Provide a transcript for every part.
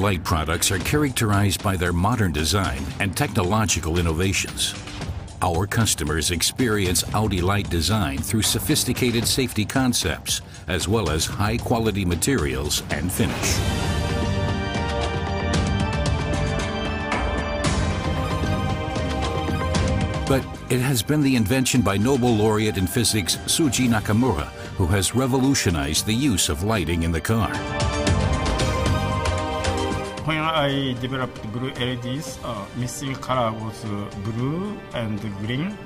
Light products are characterized by their modern design and technological innovations. Our customers experience Audi light design through sophisticated safety concepts, as well as high-quality materials and finish. But it has been the invention by Nobel laureate in physics Shuji Nakamura who has revolutionized the use of lighting in the car. I developed blue LEDs, uh, missing color was uh, blue and green.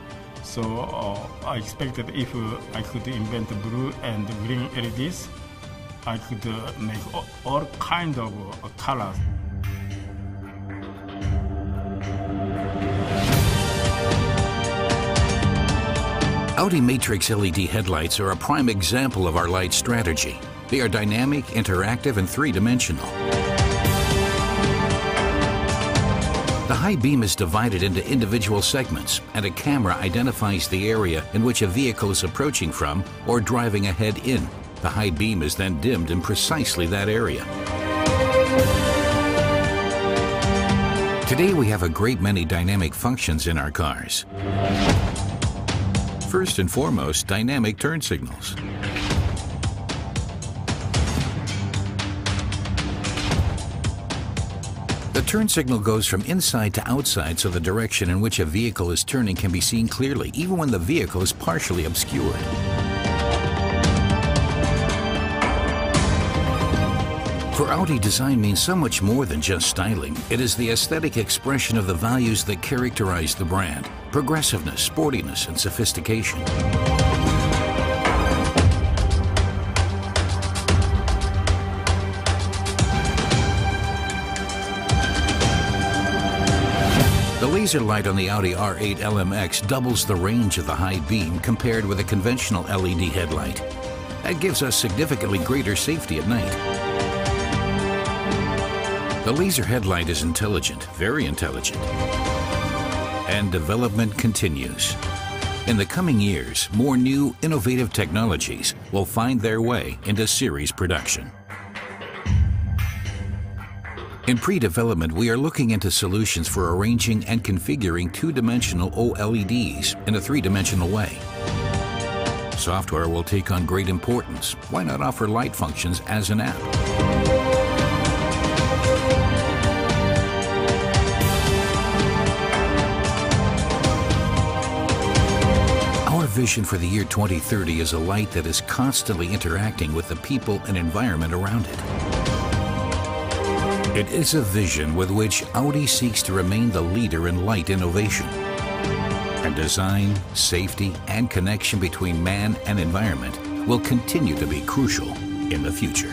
So uh, I expected if I could invent blue and green LEDs, I could uh, make all, all kind of uh, colors. Audi Matrix LED headlights are a prime example of our light strategy. They are dynamic, interactive, and three-dimensional. The high beam is divided into individual segments, and a camera identifies the area in which a vehicle is approaching from or driving ahead in. The high beam is then dimmed in precisely that area. Today we have a great many dynamic functions in our cars. First and foremost, dynamic turn signals. The turn signal goes from inside to outside so the direction in which a vehicle is turning can be seen clearly, even when the vehicle is partially obscured. For Audi, design means so much more than just styling. It is the aesthetic expression of the values that characterize the brand progressiveness, sportiness, and sophistication. Laser light on the Audi R8 LMX doubles the range of the high beam compared with a conventional LED headlight. That gives us significantly greater safety at night. The laser headlight is intelligent, very intelligent. And development continues. In the coming years, more new, innovative technologies will find their way into series production. In pre-development, we are looking into solutions for arranging and configuring two-dimensional OLEDs in a three-dimensional way. Software will take on great importance. Why not offer light functions as an app? Our vision for the year 2030 is a light that is constantly interacting with the people and environment around it. It is a vision with which Audi seeks to remain the leader in light innovation. And design, safety, and connection between man and environment will continue to be crucial in the future.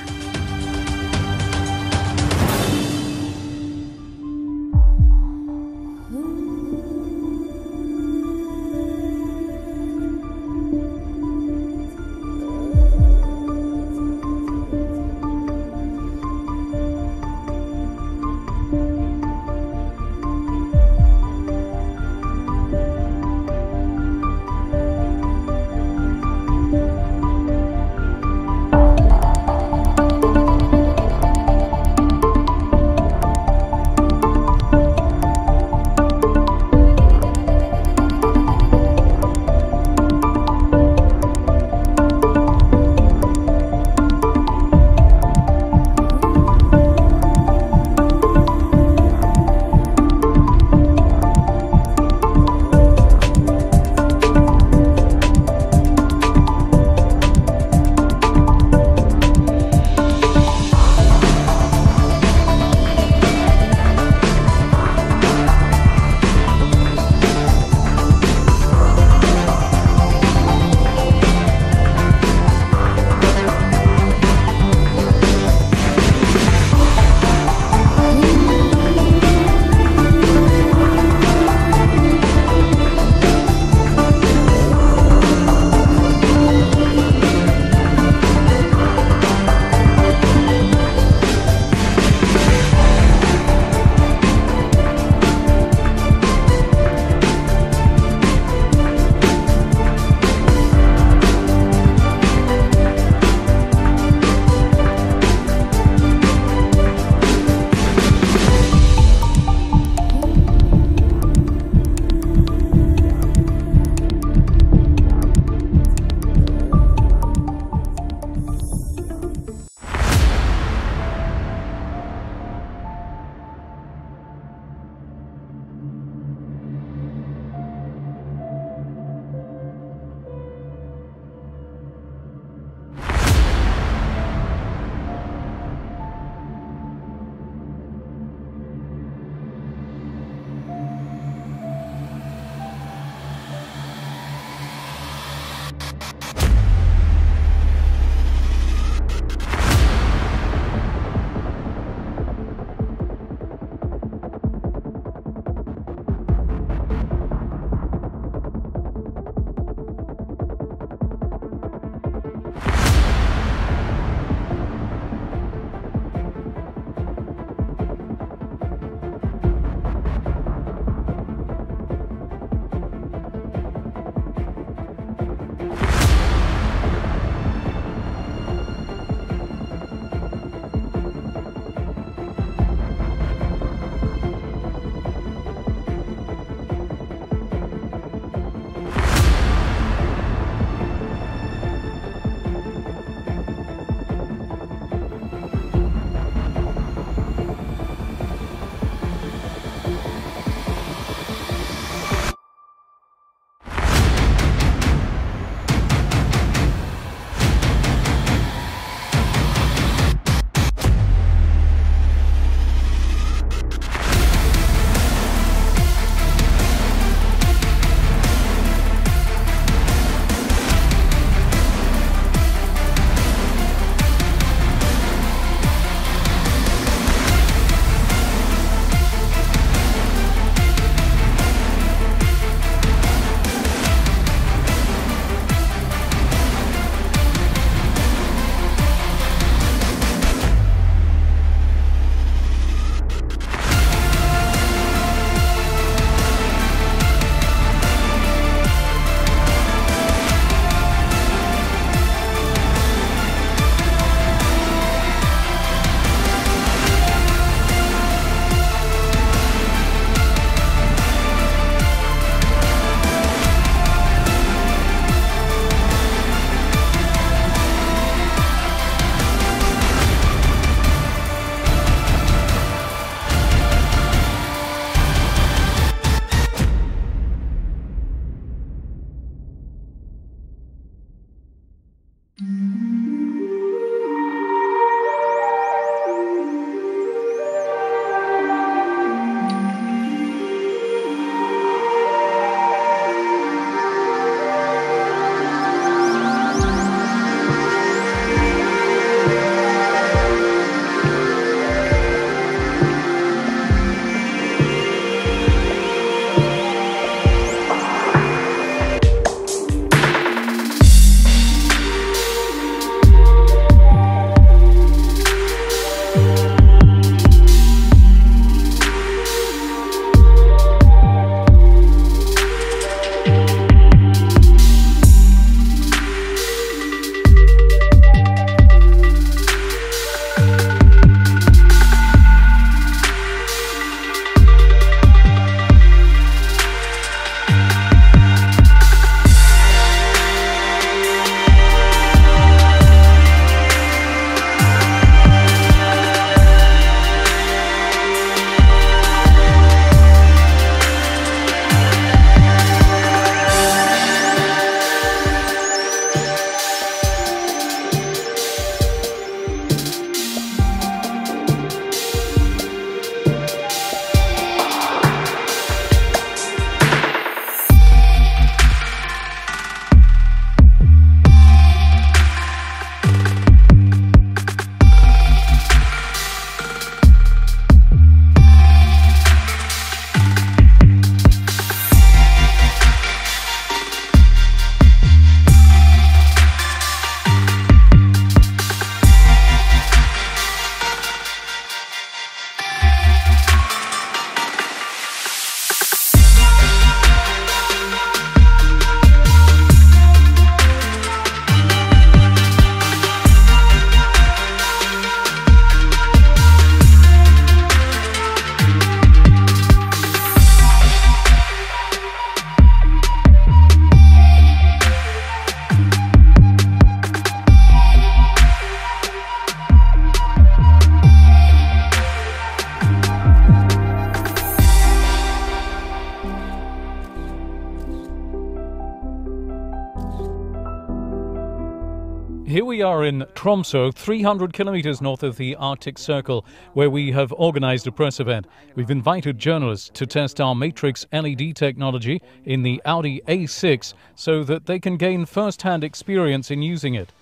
Here we are in Tromsø, 300 kilometers north of the Arctic Circle, where we have organized a press event. We've invited journalists to test our Matrix LED technology in the Audi A6 so that they can gain first hand experience in using it.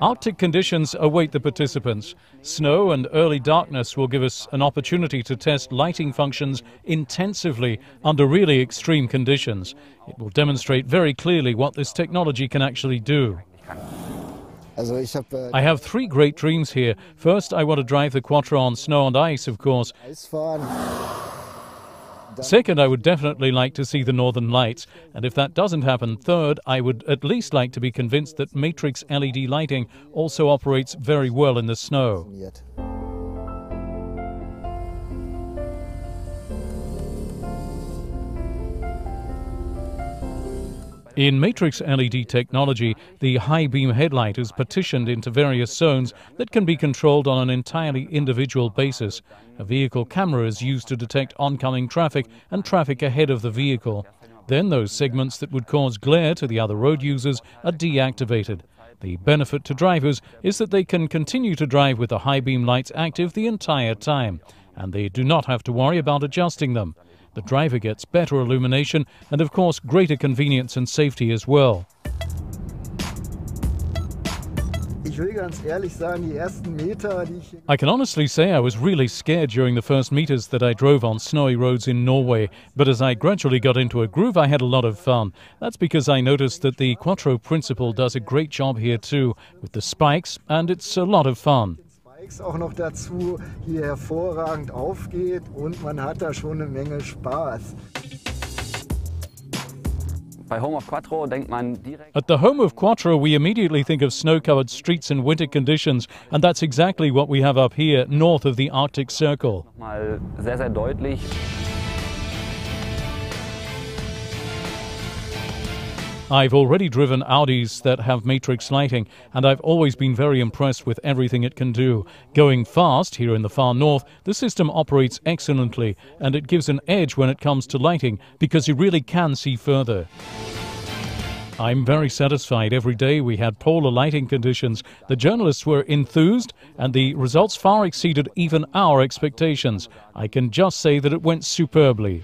Arctic conditions await the participants. Snow and early darkness will give us an opportunity to test lighting functions intensively under really extreme conditions. It will demonstrate very clearly what this technology can actually do. I have three great dreams here. First, I want to drive the Quattro on snow and ice, of course. Second, I would definitely like to see the Northern Lights. And if that doesn't happen, third, I would at least like to be convinced that Matrix LED lighting also operates very well in the snow. In Matrix LED technology, the high beam headlight is partitioned into various zones that can be controlled on an entirely individual basis. A vehicle camera is used to detect oncoming traffic and traffic ahead of the vehicle. Then those segments that would cause glare to the other road users are deactivated. The benefit to drivers is that they can continue to drive with the high beam lights active the entire time, and they do not have to worry about adjusting them. The driver gets better illumination and, of course, greater convenience and safety as well. I can honestly say I was really scared during the first meters that I drove on snowy roads in Norway, but as I gradually got into a groove, I had a lot of fun. That's because I noticed that the Quattro principle does a great job here too, with the spikes, and it's a lot of fun. Auch noch dazu hier hervorragend aufgeht und man hat da schon eine Menge Spaß. At the home of Quattro, we immediately think of snow covered streets and winter conditions, and that's exactly what we have up here north of the Arctic Circle. I've already driven Audis that have matrix lighting, and I've always been very impressed with everything it can do. Going fast here in the far north, the system operates excellently, and it gives an edge when it comes to lighting because you really can see further. I'm very satisfied. Every day we had polar lighting conditions. The journalists were enthused, and the results far exceeded even our expectations. I can just say that it went superbly.